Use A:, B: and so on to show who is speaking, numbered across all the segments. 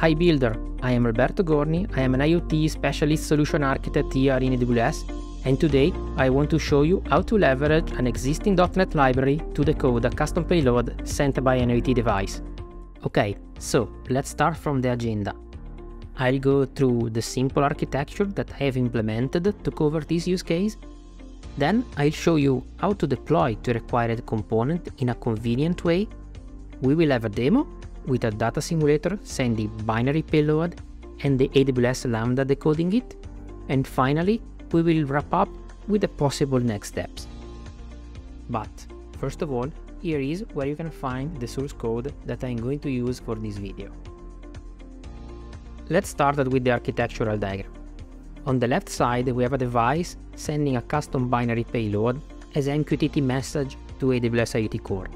A: Hi Builder, I am Roberto Gorni, I am an IoT specialist solution architect here in AWS, and today I want to show you how to leverage an existing .NET library to decode a custom payload sent by an IoT device. Okay, so let's start from the agenda. I'll go through the simple architecture that I have implemented to cover this use case. Then I'll show you how to deploy the required component in a convenient way. We will have a demo with a data simulator sending binary payload and the AWS Lambda decoding it. And finally, we will wrap up with the possible next steps. But first of all, here is where you can find the source code that I'm going to use for this video. Let's start with the architectural diagram. On the left side, we have a device sending a custom binary payload as an MQTT message to AWS IoT Core.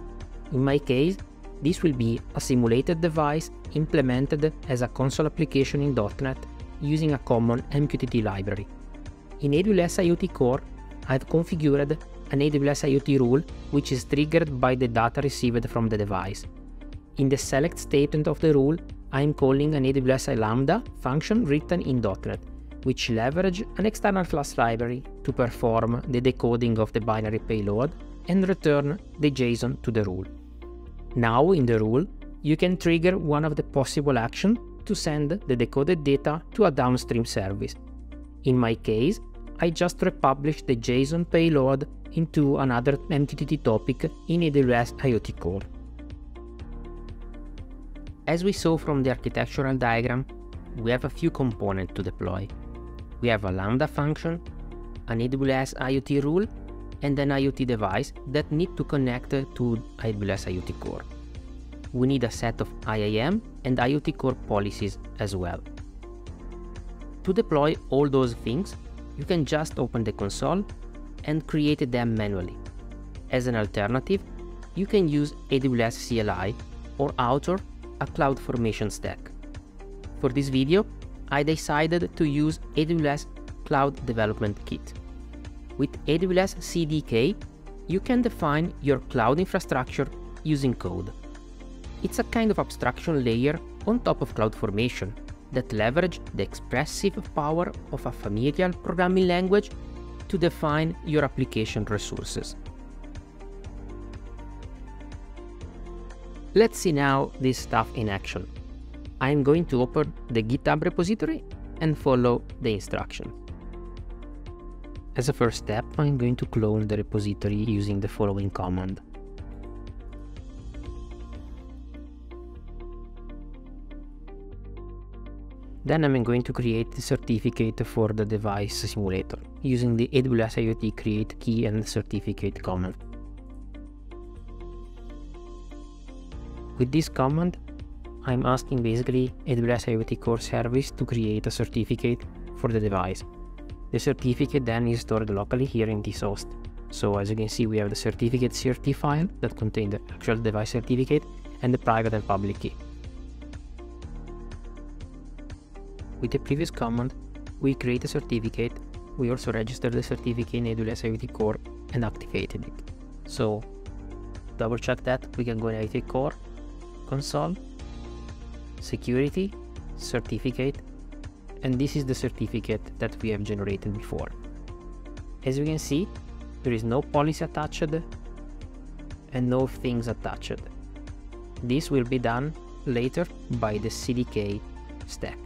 A: In my case, this will be a simulated device implemented as a console application in .NET using a common MQTT library. In AWS IoT Core, I've configured an AWS IoT rule which is triggered by the data received from the device. In the select statement of the rule, I am calling an AWS Lambda function written in .NET, which leverage an external class library to perform the decoding of the binary payload and return the JSON to the rule. Now in the rule, you can trigger one of the possible actions to send the decoded data to a downstream service. In my case, I just republished the JSON payload into another MQTT topic in AWS IoT Core. As we saw from the architectural diagram, we have a few components to deploy. We have a Lambda function, an AWS IoT rule, and an IoT device that need to connect to AWS IoT Core. We need a set of IAM and IoT Core policies as well. To deploy all those things, you can just open the console and create them manually. As an alternative, you can use AWS CLI or Author, a CloudFormation stack. For this video, I decided to use AWS Cloud Development Kit. With AWS CDK, you can define your cloud infrastructure using code. It's a kind of abstraction layer on top of CloudFormation that leverage the expressive power of a familiar programming language to define your application resources. Let's see now this stuff in action. I'm going to open the GitHub repository and follow the instructions. As a first step, I'm going to clone the repository using the following command. Then I'm going to create the certificate for the device simulator using the AWS IoT create key and certificate command. With this command, I'm asking basically AWS IoT Core service to create a certificate for the device. The certificate then is stored locally here in this host. So as you can see, we have the certificate CRT file that contains the actual device certificate and the private and public key. With the previous command, we create a certificate, we also register the certificate in AWS IoT Core and activated it. So double check that, we can go in IoT Core, console, security, certificate, and this is the certificate that we have generated before. As you can see, there is no policy attached and no things attached. This will be done later by the CDK stack.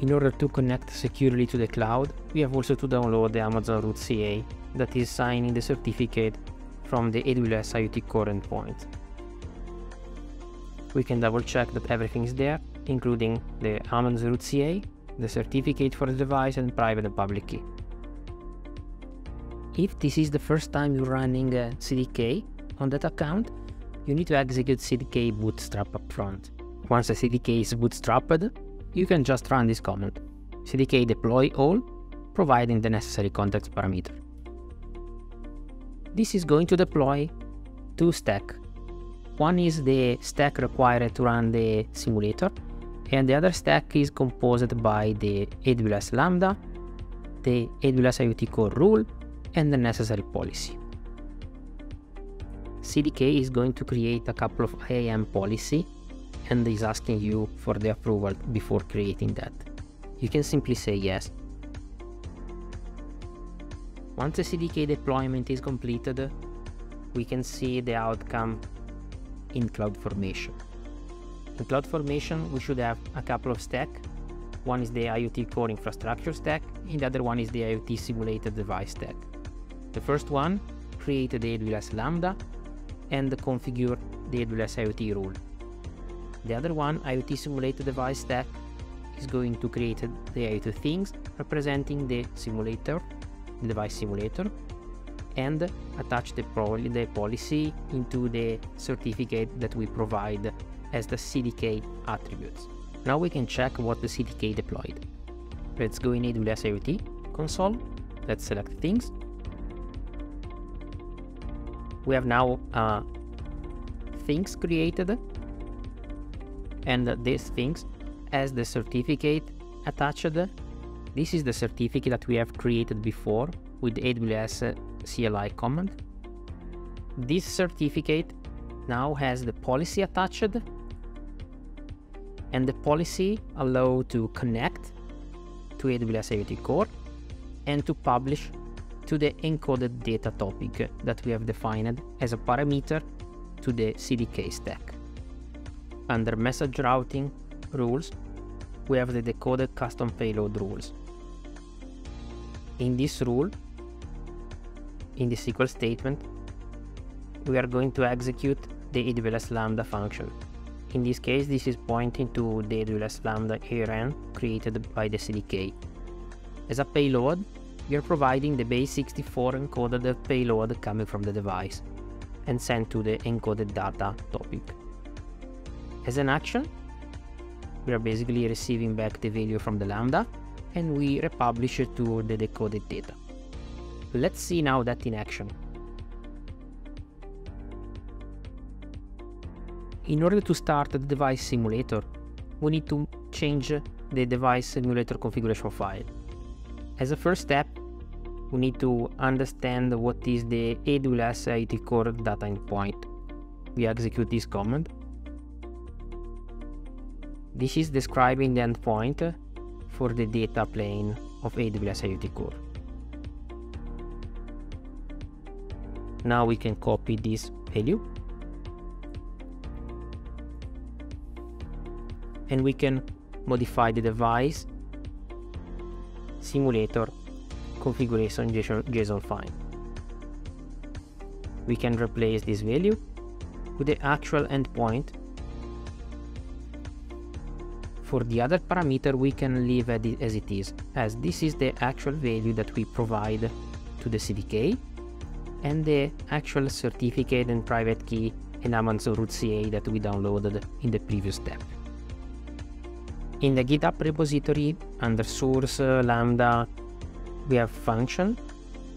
A: In order to connect securely to the cloud, we have also to download the Amazon Root CA that is signing the certificate from the AWS IoT Core endpoint. We can double check that everything is there including the Amazon root CA, the certificate for the device and private and public key. If this is the first time you're running a CDK on that account, you need to execute CDK bootstrap upfront. Once the CDK is bootstrapped, you can just run this command, CDK deploy all, providing the necessary context parameter. This is going to deploy two stack. One is the stack required to run the simulator, and the other stack is composed by the AWS Lambda, the AWS IoT Core rule, and the necessary policy. CDK is going to create a couple of IAM policy and is asking you for the approval before creating that. You can simply say yes. Once the CDK deployment is completed, we can see the outcome in CloudFormation. In CloudFormation, we should have a couple of stack. One is the IoT core infrastructure stack, and the other one is the IoT simulated device stack. The first one created the AWS Lambda and configure the AWS IoT rule. The other one, IoT simulated device stack, is going to create the IoT things representing the simulator, the device simulator, and attach the, the policy into the certificate that we provide as the CDK attributes. Now we can check what the CDK deployed. Let's go in AWS IoT console. Let's select things. We have now uh, things created and these things as the certificate attached. This is the certificate that we have created before with AWS CLI command. This certificate now has the policy attached and the policy allow to connect to AWS IoT Core and to publish to the encoded data topic that we have defined as a parameter to the CDK stack. Under message routing rules, we have the decoded custom payload rules. In this rule, in the SQL statement, we are going to execute the AWS Lambda function. In this case, this is pointing to the AWS Lambda ARN created by the CDK. As a payload, we are providing the base64 encoded payload coming from the device and sent to the encoded data topic. As an action, we are basically receiving back the value from the Lambda and we republish it to the decoded data. Let's see now that in action. In order to start the device simulator, we need to change the device simulator configuration file. As a first step, we need to understand what is the AWS IoT Core data endpoint. We execute this command. This is describing the endpoint for the data plane of AWS IoT Core. Now we can copy this value and we can modify the device simulator configuration JSON file. We can replace this value with the actual endpoint. For the other parameter, we can leave it as it is, as this is the actual value that we provide to the CDK and the actual certificate and private key in Amazon root CA that we downloaded in the previous step. In the GitHub repository, under source, uh, lambda, we have function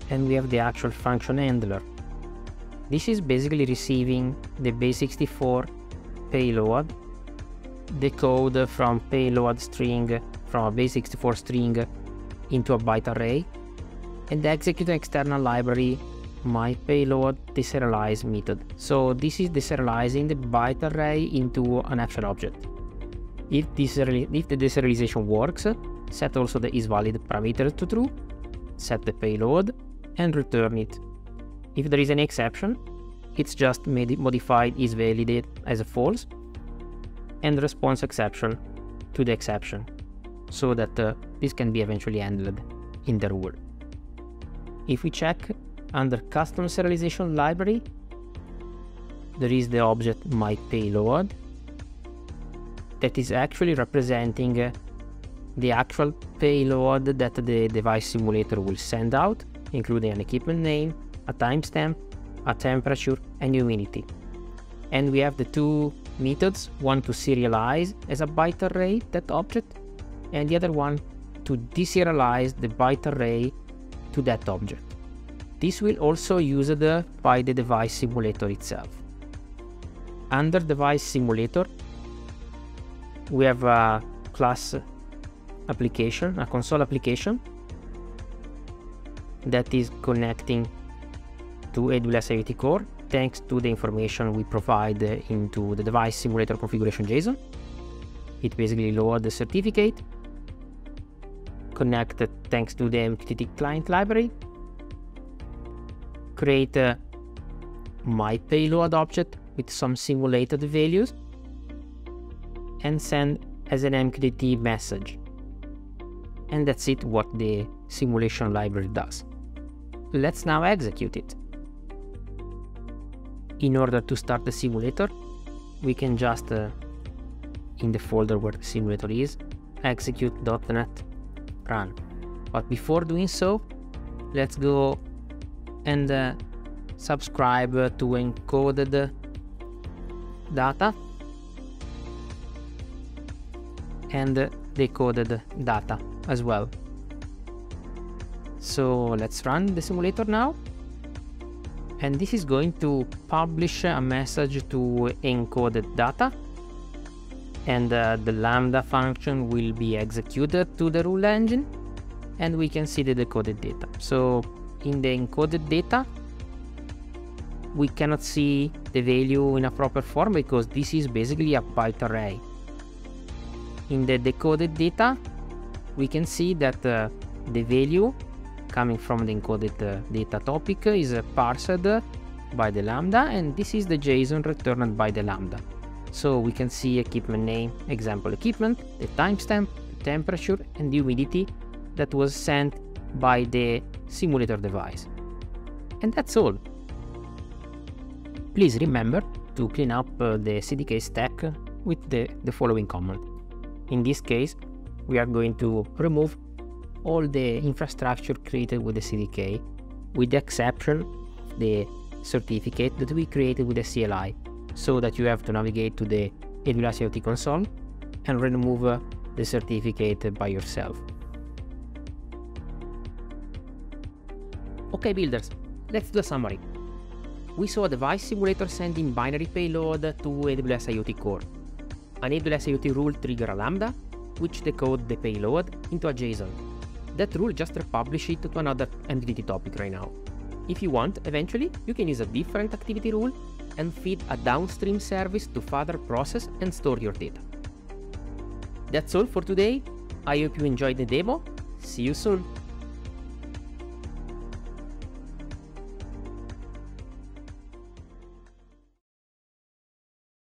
A: and we have the actual function handler. This is basically receiving the base64 payload, the code from payload string from a base64 string into a byte array, and the execute an external library my payload deserialize method. So this is deserializing the byte array into an actual object. If, this, if the deserialization works, set also the isValid parameter to true, set the payload, and return it. If there is any exception, it's just modified isValid as a false, and response exception to the exception, so that uh, this can be eventually handled in the rule. If we check under custom serialization library, there is the object myPayload that is actually representing uh, the actual payload that the device simulator will send out, including an equipment name, a timestamp, a temperature, and humidity. And we have the two methods, one to serialize as a byte array that object, and the other one to deserialize the byte array to that object. This will also use used by the device simulator itself. Under device simulator, we have a class application, a console application that is connecting to AWS IoT Core thanks to the information we provide into the device simulator configuration JSON. It basically loads the certificate, connected thanks to the MQTT client library, create a my payload object with some simulated values, and send as an MQTT message. And that's it what the simulation library does. Let's now execute it. In order to start the simulator, we can just, uh, in the folder where the simulator is, execute.NET run. But before doing so, let's go and uh, subscribe to encoded data and decoded data as well. So let's run the simulator now. And this is going to publish a message to encoded data. And uh, the Lambda function will be executed to the rule engine. And we can see the decoded data. So in the encoded data, we cannot see the value in a proper form because this is basically a byte array. In the decoded data, we can see that uh, the value coming from the encoded uh, data topic is uh, parsed by the lambda and this is the JSON returned by the lambda. So we can see equipment name, example equipment, the timestamp, temperature and the humidity that was sent by the simulator device. And that's all. Please remember to clean up uh, the CDK stack with the, the following command. In this case, we are going to remove all the infrastructure created with the CDK, with the exception of the certificate that we created with the CLI, so that you have to navigate to the AWS IoT console and remove uh, the certificate by yourself. Okay builders, let's do a summary. We saw a device simulator sending binary payload to AWS IoT Core. AWS IoT rule trigger a Lambda, which decode the payload into a JSON. That rule just republish it to another MQTT topic right now. If you want, eventually, you can use a different activity rule and feed a downstream service to further process and store your data. That's all for today. I hope you enjoyed the demo. See you soon.